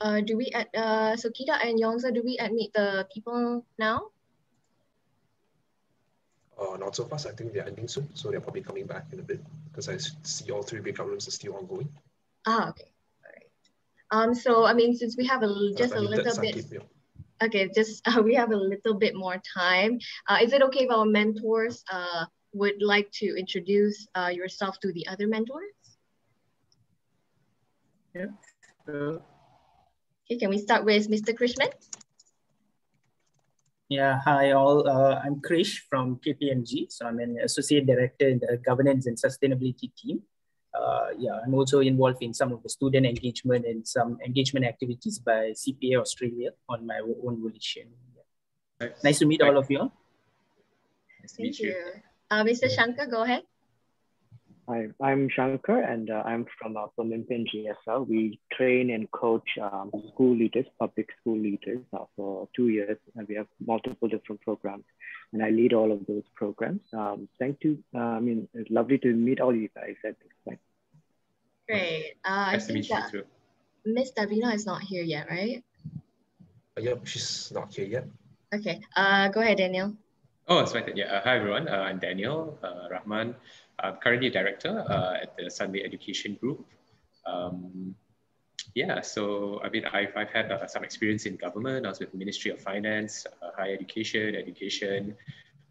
Uh, do we at uh, so Kita and Yongza, do we admit the people now? Uh, not so fast. I think they're ending soon, so they're probably coming back in a bit because I see all three breakout rooms are still ongoing. Ah, okay. All right. Um, so I mean, since we have a just uh, a little bit. Keep, yeah. Okay, just uh, we have a little bit more time. Uh, is it okay if our mentors uh, would like to introduce uh, yourself to the other mentors? Yeah. Uh, okay, can we start with Mr. Krishman? Yeah, hi all. Uh, I'm Krish from KPMG. So I'm an associate director in the governance and sustainability team. Uh, yeah, I'm also involved in some of the student engagement and some engagement activities by CPA Australia on my own volition. Yeah. Nice. nice to meet all of you. Nice Thank you. you. Uh, Mr. Shankar, go ahead. Hi, I'm Shankar and uh, I'm from uh, Pemimpin GSL. We train and coach um, school leaders, public school leaders uh, for two years. And we have multiple different programs and I lead all of those programs. Um, thank you. Uh, I mean, it's lovely to meet all you guys at this point. Great. Uh, nice I think that Miss Davina is not here yet, right? Uh, yep, she's not here yet. Okay, uh, go ahead, Daniel. Oh, it's my turn. Yeah. Uh, hi, everyone. Uh, I'm Daniel uh, Rahman. I'm currently a director uh, at the Sunway Education Group. Um, yeah, so I mean, I've, I've had uh, some experience in government. I was with the Ministry of Finance, uh, higher education, education.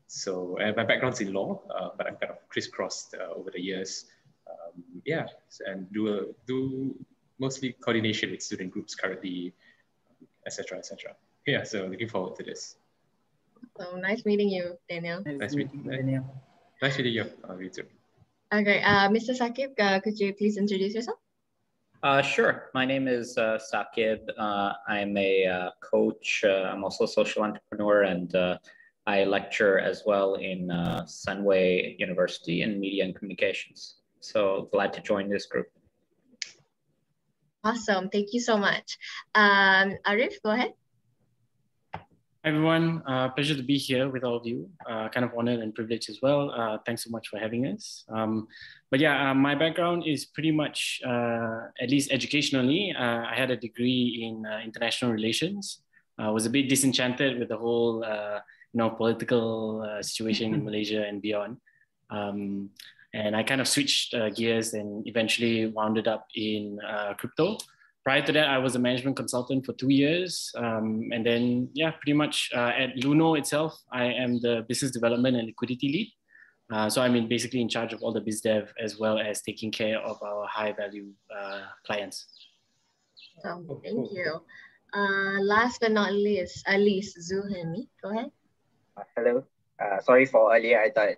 So my background's in law, but I've kind of crisscrossed over the years. Um, yeah, and do a, do mostly coordination with student groups currently, etc., etc. Yeah, so looking forward to this. So nice meeting you, Daniel. Nice, nice meeting you, Daniel. Nice meeting you. Uh, you too. Okay, uh, Mr. Sakib, uh, could you please introduce yourself? Uh, sure. My name is uh, Sakib. Uh, I'm a uh, coach. Uh, I'm also a social entrepreneur, and uh, I lecture as well in uh, Sunway University in Media and Communications. So glad to join this group. Awesome. Thank you so much. Um, Arif, go ahead. Hi everyone, uh, pleasure to be here with all of you. Uh, kind of honored and privileged as well. Uh, thanks so much for having us. Um, but yeah, uh, my background is pretty much, uh, at least educationally, uh, I had a degree in international relations. I was a bit disenchanted with the whole, you know, political situation in Malaysia and beyond. Um, and I kind of switched gears and eventually wounded up in crypto prior to that, I was a management consultant for two years. Um, and then, yeah, pretty much uh, at Luno itself, I am the business development and liquidity lead. Uh, so I'm in basically in charge of all the biz dev as well as taking care of our high value uh, clients. Oh, thank you. Uh, last but not least, at least Zuhani, go ahead. Uh, hello. Uh, sorry for earlier. I thought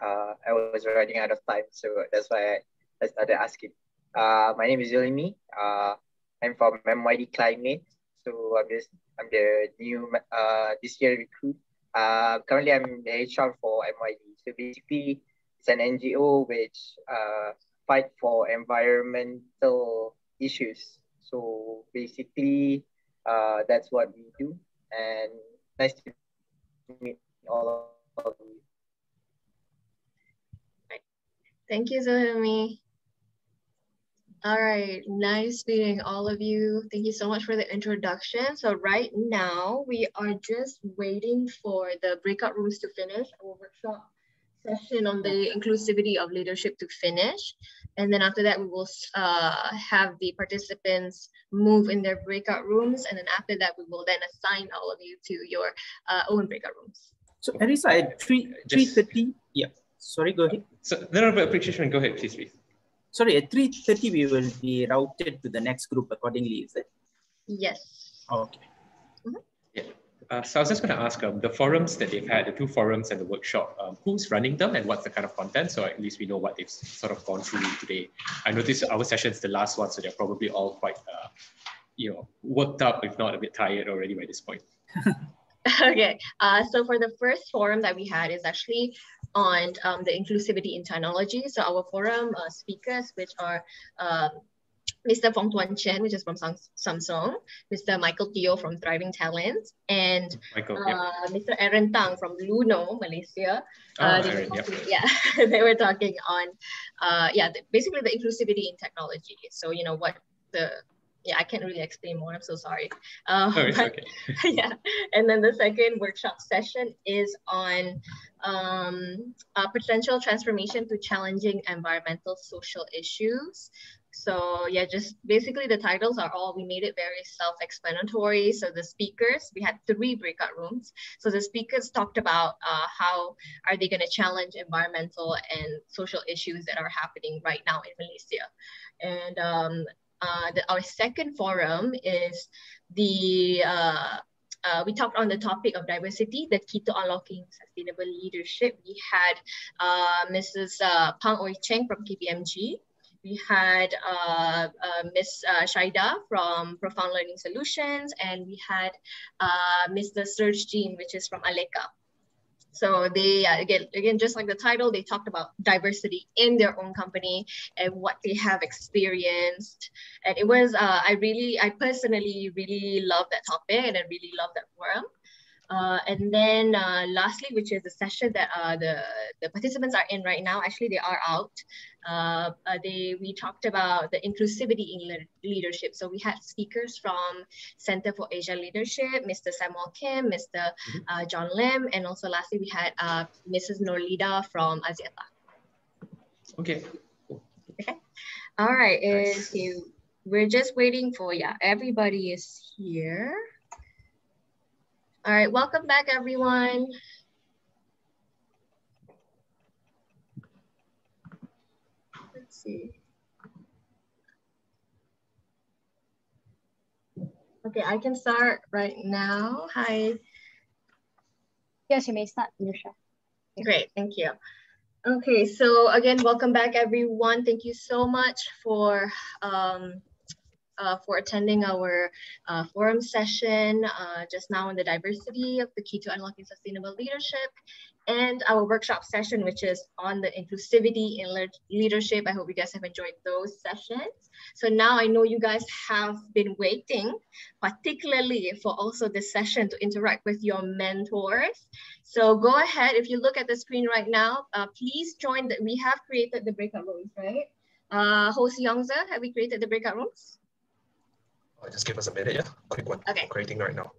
I was running out of time, so that's why I, I started asking. Uh, my name is Zulimi. Uh, I'm from MYD Climate. So I'm just I'm the new uh, this year recruit. Uh, currently I'm the HR for MYD. So basically, it's an NGO which uh, fight for environmental issues. So basically, uh, that's what we do. And nice to meet all of you. Thank you, Zulimi. All right, nice meeting all of you. Thank you so much for the introduction. So right now we are just waiting for the breakout rooms to finish our workshop session on the inclusivity of leadership to finish. And then after that, we will uh, have the participants move in their breakout rooms. And then after that, we will then assign all of you to your uh, own breakout rooms. So Arisa, at 3, 3.30, yeah, sorry, go ahead. So no, no, but appreciation, go ahead, please, please sorry, at 3.30 we will be routed to the next group accordingly, is it? Yes. okay. Mm -hmm. Yeah. Uh, so I was just going to ask um, the forums that they've had, the two forums and the workshop, um, who's running them and what's the kind of content? So at least we know what they've sort of gone through today. I noticed our session is the last one, so they're probably all quite, uh, you know, worked up, if not a bit tired already by this point. okay, uh, so for the first forum that we had is actually on um, the inclusivity in technology. So our forum uh, speakers, which are um, Mr. Fong Tuan Chen, which is from Samsung, Mr. Michael Teo from Thriving Talents, and Michael, uh. Mr. Aaron Tang from Luno, Malaysia. Oh, uh, Aaron, talking, yeah. yeah they were talking on, uh, yeah, the, basically the inclusivity in technology. So, you know, what the yeah, I can't really explain more. I'm so sorry. Uh, oh, but, okay. yeah, and then the second workshop session is on um, potential transformation to challenging environmental social issues. So yeah, just basically the titles are all, we made it very self-explanatory. So the speakers, we had three breakout rooms. So the speakers talked about uh, how are they gonna challenge environmental and social issues that are happening right now in Malaysia. And um, uh, the, our second forum is the, uh, uh, we talked on the topic of diversity, the key to unlocking sustainable leadership. We had uh, Mrs. Uh, Pang Oi Cheng from KPMG. We had uh, uh, Ms. Uh, Shaida from Profound Learning Solutions, and we had Mr. Serge Jean, which is from Aleka. So they uh, again, again, just like the title, they talked about diversity in their own company and what they have experienced. And it was, uh, I really, I personally really love that topic and I really love that forum. Uh, and then uh, lastly, which is the session that uh, the, the participants are in right now, actually they are out. Uh, uh, they, we talked about the inclusivity in le leadership. So we had speakers from Center for Asia Leadership, Mr. Samuel Kim, Mr. Mm-hmm. Uh, John Lim, and also lastly we had Mrs. Norlida from Axiata. Okay. Okay. All right. Nice. you, we're just waiting for, yeah, everybody is here. All right, welcome back everyone. Let's see. Okay, I can start right now. Hi. Yes, you may start, Nusha. Great, thank you. Okay, so again, welcome back everyone. Thank you so much for um, uh, for attending our uh, forum session uh, just now on the diversity of the key to unlocking sustainable leadership and our workshop session, which is on the inclusivity in le leadership. I hope you guys have enjoyed those sessions. So now I know you guys have been waiting, particularly for also this session to interact with your mentors. So go ahead, if you look at the screen right now, uh, please join that. We have created the breakout rooms, right? Uh, Host Yongza, have we created the breakout rooms? Uh, just give us a minute, yeah? Quick one. Okay. creating right now.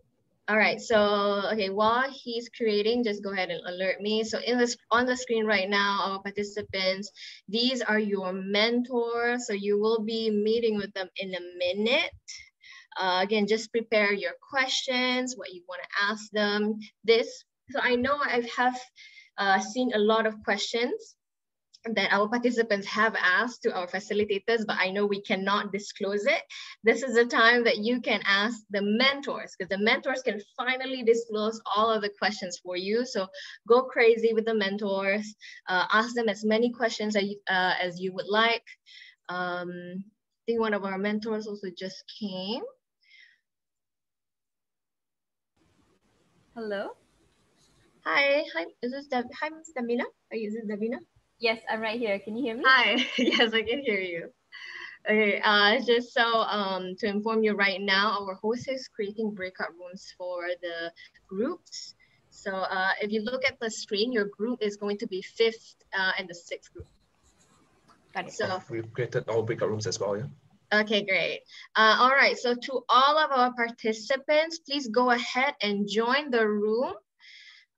All right, so okay, while he's creating, just go ahead and alert me. So in this on the screen right now, our participants, these are your mentors. So you will be meeting with them in a minute. Uh, again, just prepare your questions, what you want to ask them. This, so I know I have uh, seen a lot of questions that our participants have asked to our facilitators, but I know we cannot disclose it. This is a time that you can ask the mentors because the mentors can finally disclose all of the questions for you. So go crazy with the mentors, uh, ask them as many questions as you, uh, as you would like. Um, I think one of our mentors also just came. Hello. Hi, hi, is this Dev hi, Ms. Davina? Is this Davina? Yes, I'm right here. Can you hear me? Hi, yes, I can hear you. Okay, uh, just so um, to inform you right now, our host is creating breakout rooms for the groups. So uh, if you look at the screen, your group is going to be fifth uh, and the sixth group. Got it. So we've created all breakout rooms as well, yeah? Okay, great. Uh, all right, so to all of our participants, please go ahead and join the room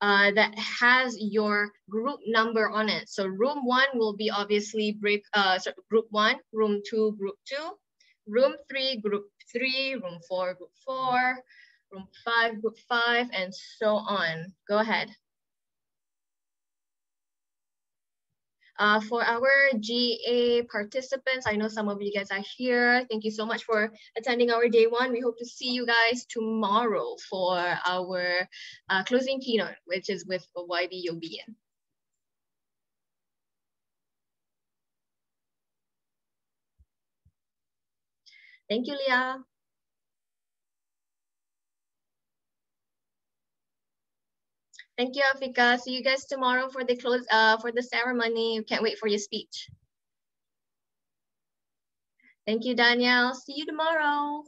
uh, that has your group number on it. So room one will be obviously break, uh, so group one, room two, group two, room three, group three, room four, group four, room five, group five, and so on. Go ahead. Uh, for our GA participants, I know some of you guys are here. Thank you so much for attending our day one. We hope to see you guys tomorrow for our uh, closing keynote, which is with YB Yeo Bee Yin. Thank you, Leah. Thank you, Afika. See you guys tomorrow for the close uh, for the ceremony. Can't wait for your speech. Thank you, Danielle. See you tomorrow.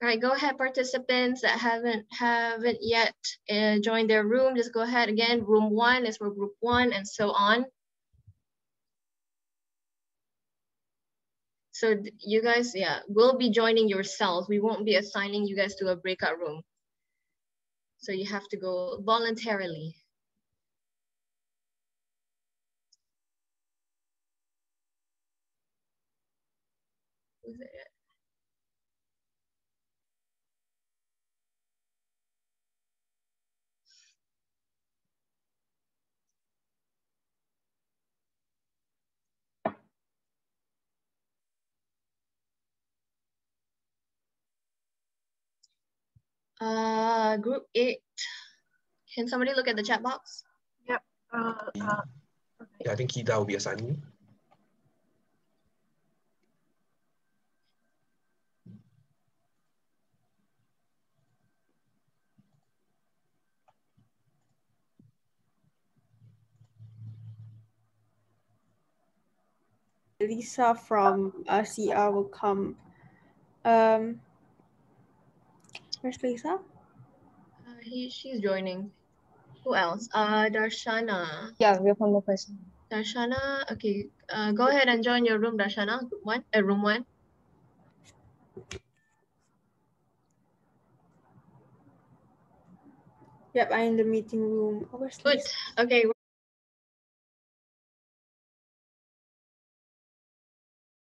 All right, go ahead, participants that haven't haven't yet uh, joined their room. Just go ahead again. Room one is for group one, and so on. So you guys, yeah, will be joining yourselves. We won't be assigning you guys to a breakout room. So you have to go voluntarily. Uh, group eight. Can somebody look at the chat box? Yep. Uh, uh, okay. Yeah, I think Kita will be assigning you. Lisa from RCR will come. Um, Where's Lisa? Uh, he, she's joining. Who else? Uh, Darshana. Yeah, we have one more person. Darshana, okay. Uh, go ahead and join your room, Darshana. One, uh, room one. Yep, I'm in the meeting room. Oh, Good. Okay.